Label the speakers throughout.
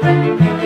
Speaker 1: Thank you.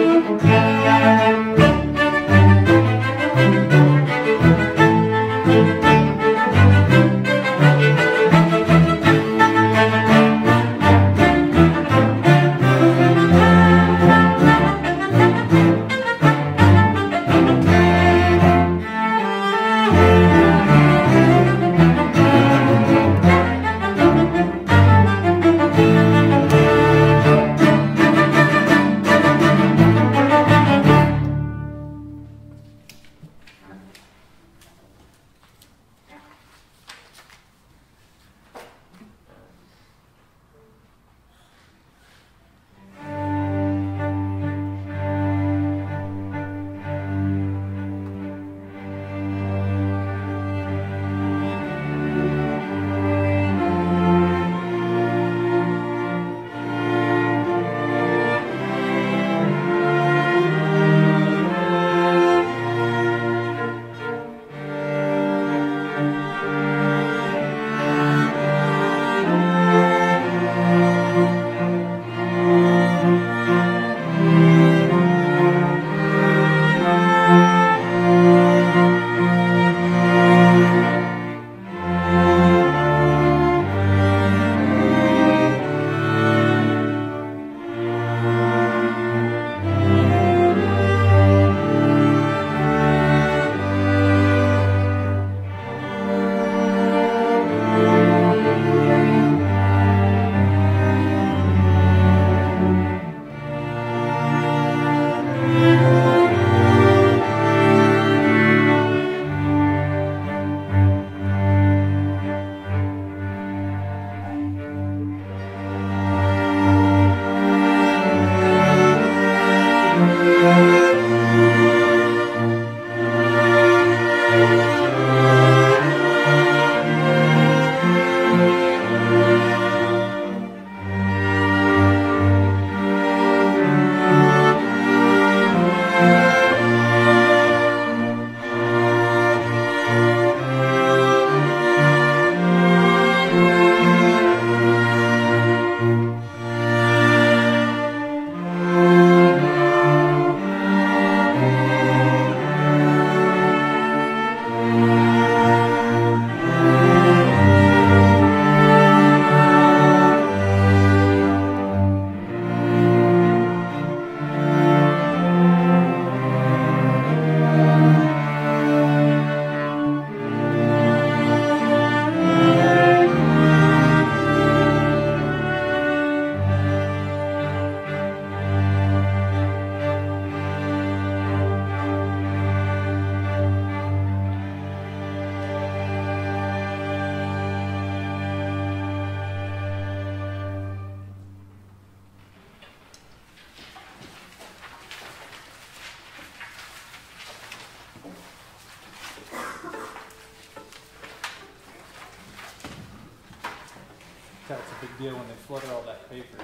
Speaker 1: Big deal when they flutter all that paper.